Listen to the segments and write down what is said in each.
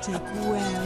pathetic well.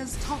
Dire's top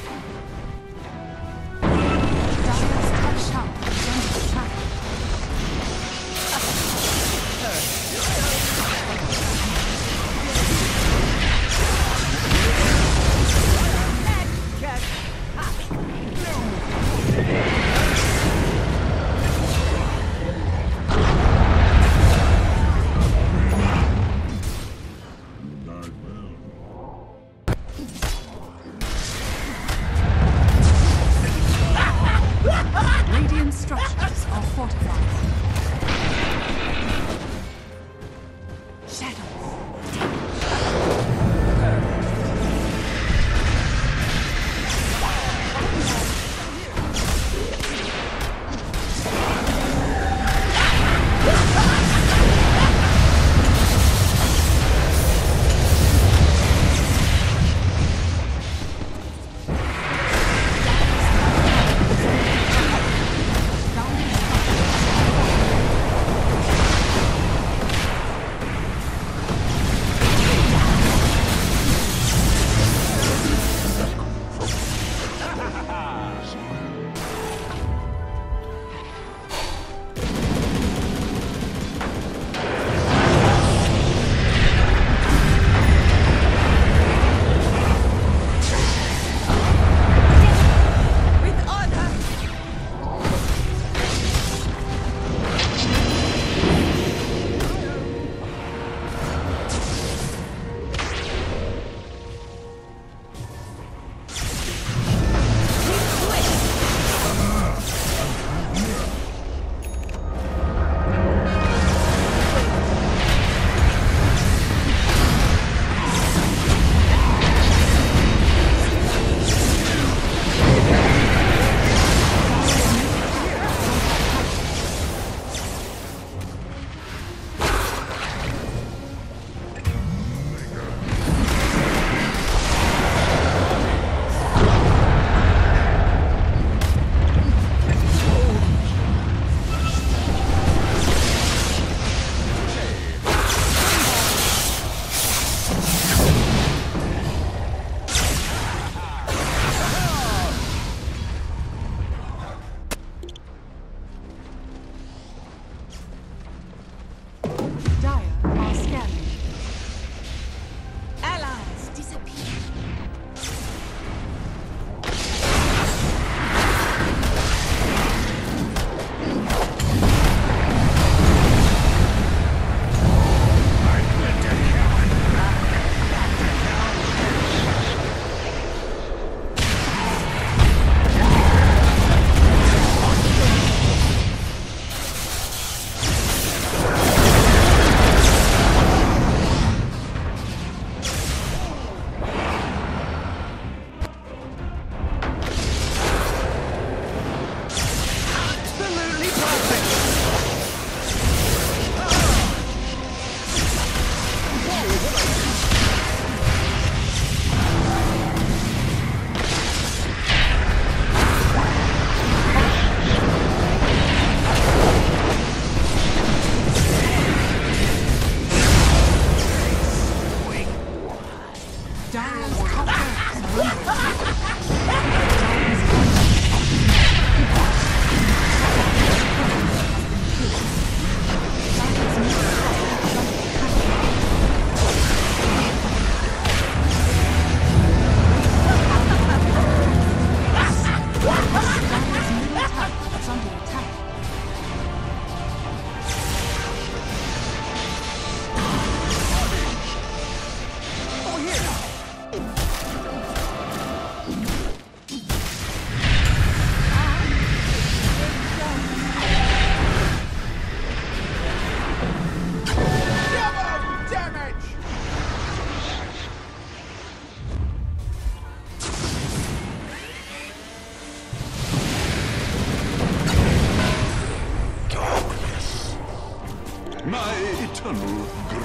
頼むか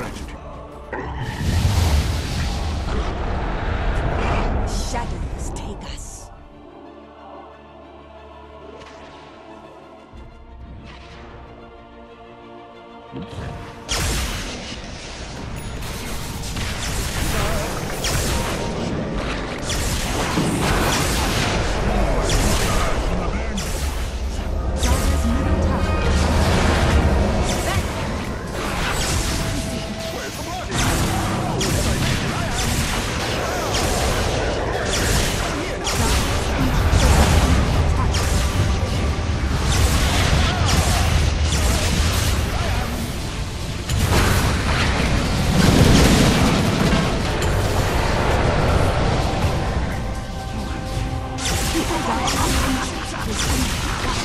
你这家伙下去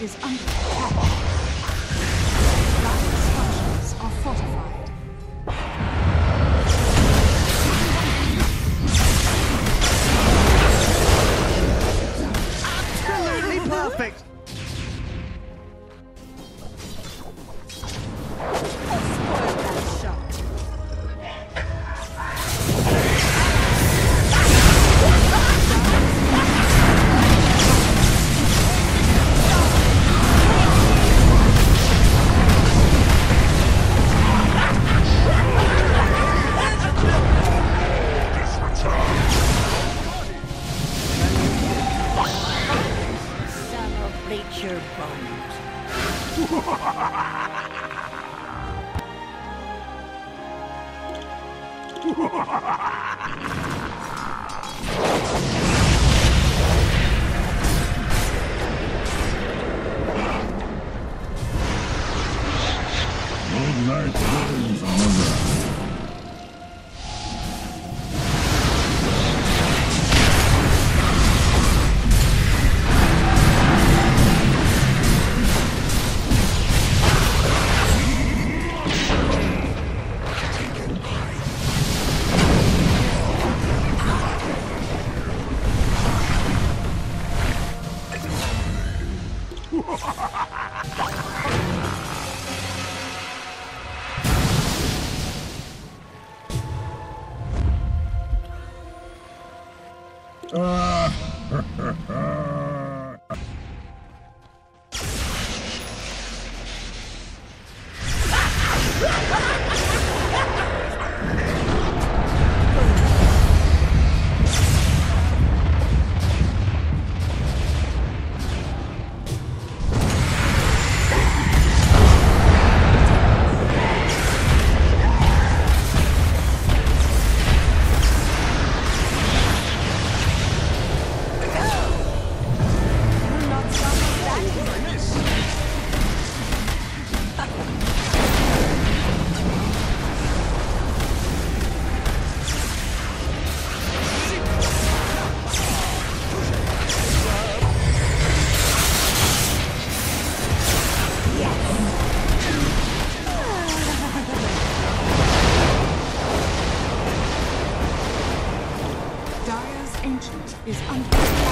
is under Ha ha ha ha! is under